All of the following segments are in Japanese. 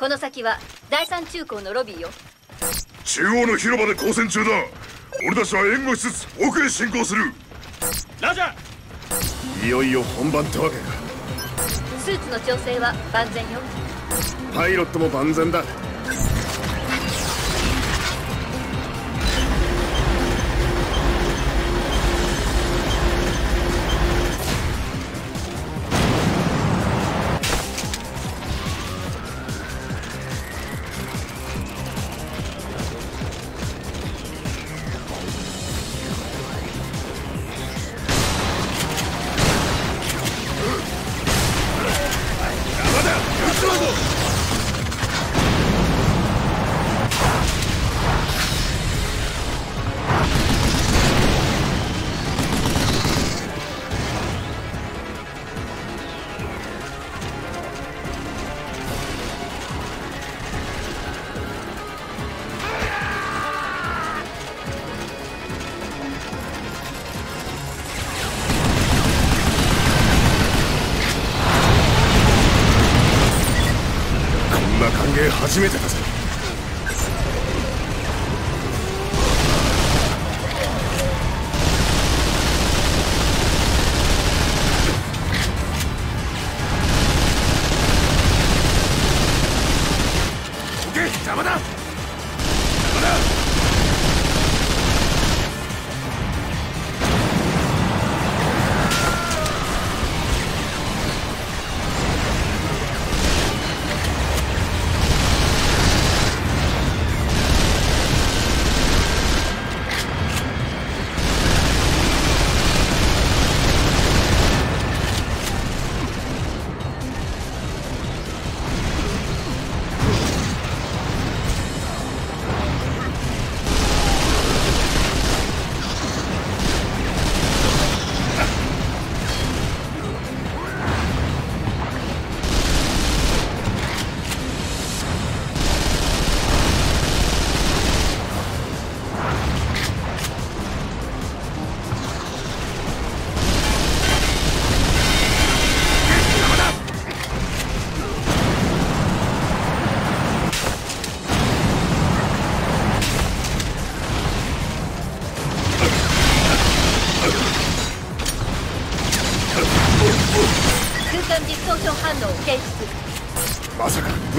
この先は第三中高のロビーよ。中央の広場で交戦中だ。俺たちは援護しつつ奥へ進行する。ラジャー！いよいよ本番ってわけか。スーツの調整は万全よ。パイロットも万全だ初めてだぜ。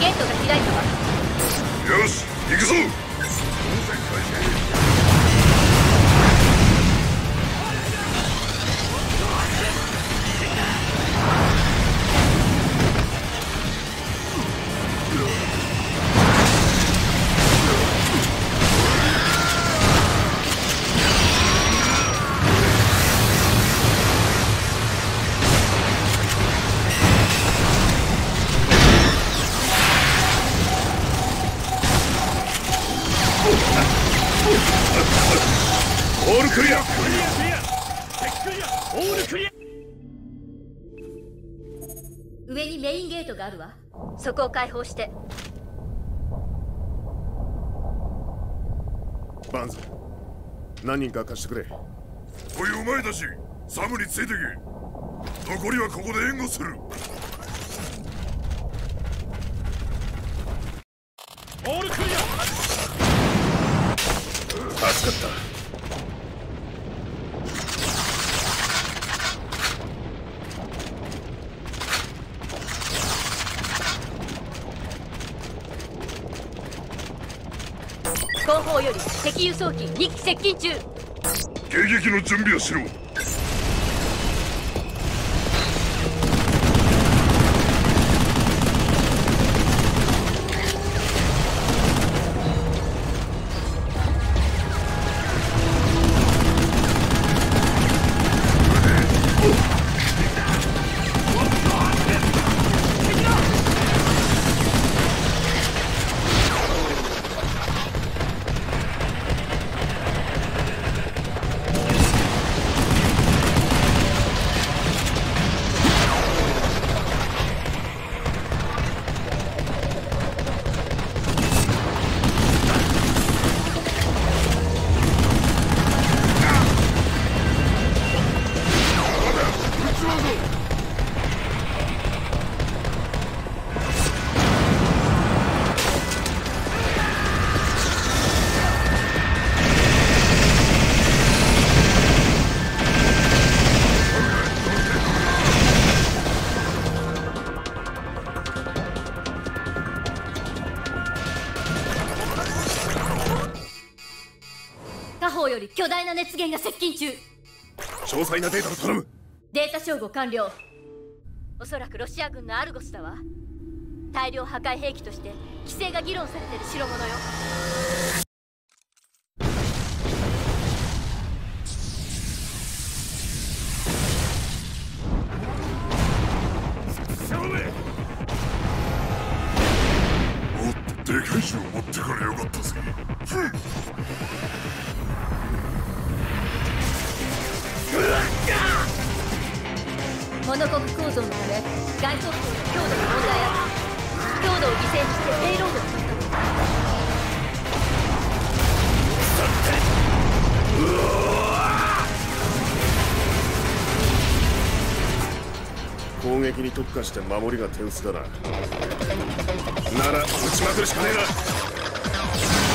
ゲートが開いたわ。よし行くぞ。そこを開放して。バンズ何人か貸してくれ。おいお前たちサムについてけ。残りはここで援護するオールクリア助かった後敵輸送機2機接近中。迎撃の準備をしろ。巨大な熱源が接近中。詳細なデータを頼む。データ照合完了。おそらくロシア軍のアルゴスだわ。大量破壊兵器として規制が議論されてる代物よ。もっとでかい銃を持ってかれよかったぜに特化して守りが手薄だな。なら撃ちまくるしかねえな。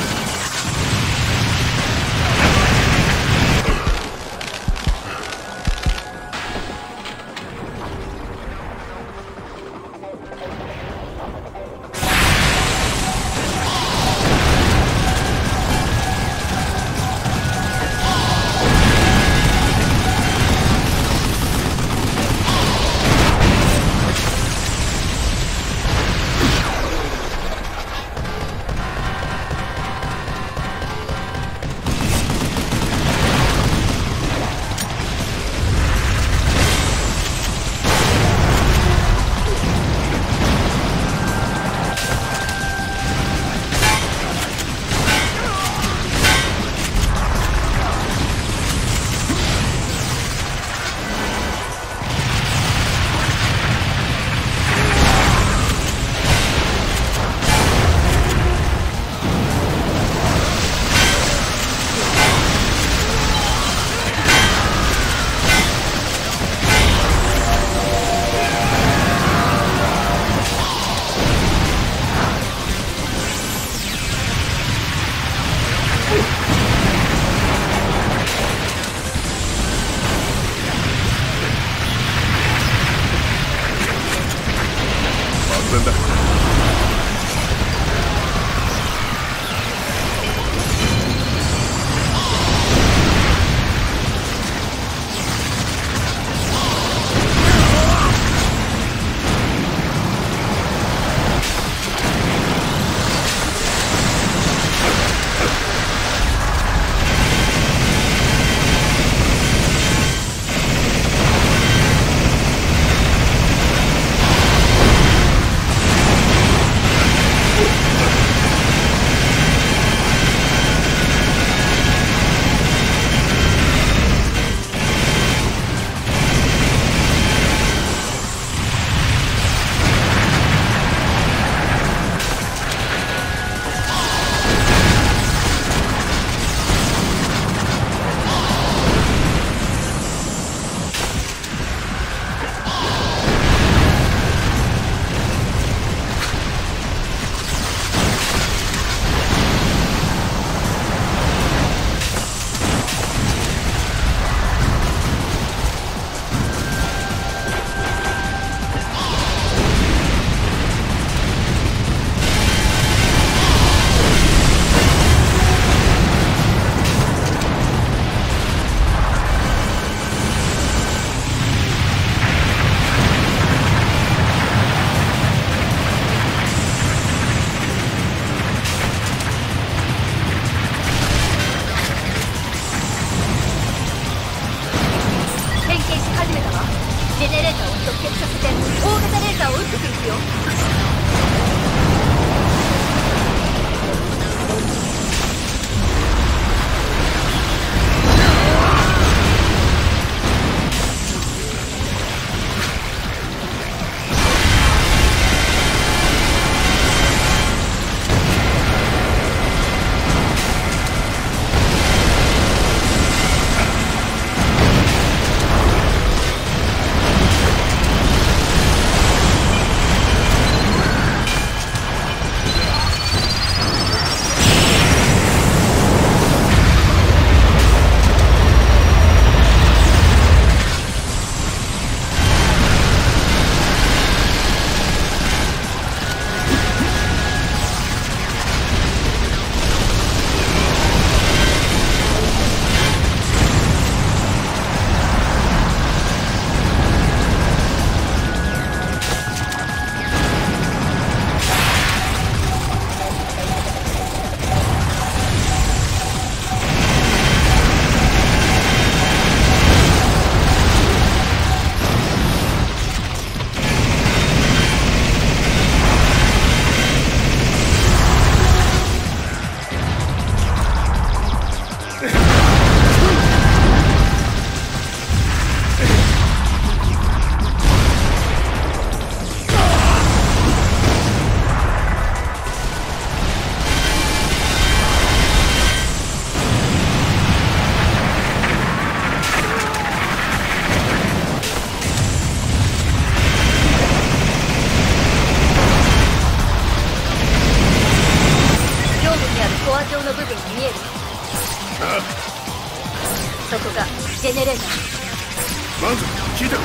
聞いた。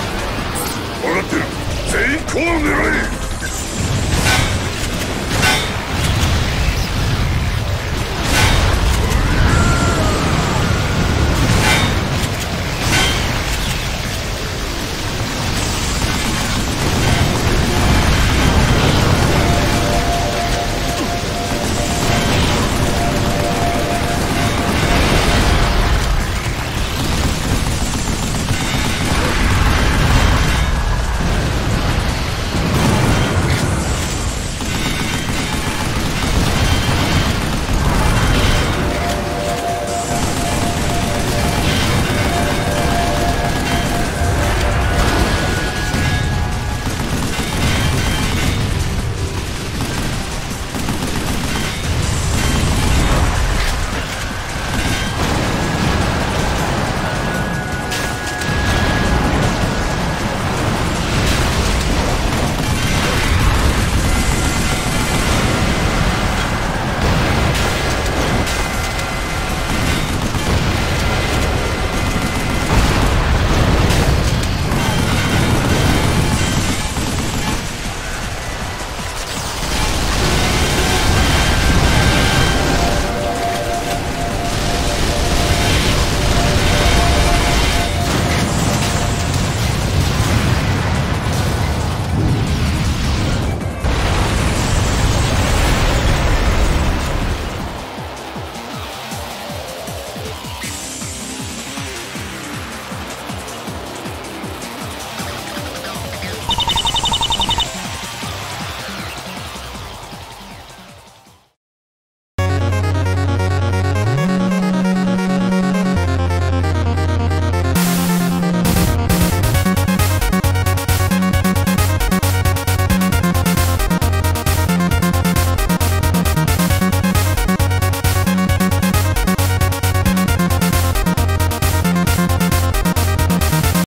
分かってる。全員コアを狙え。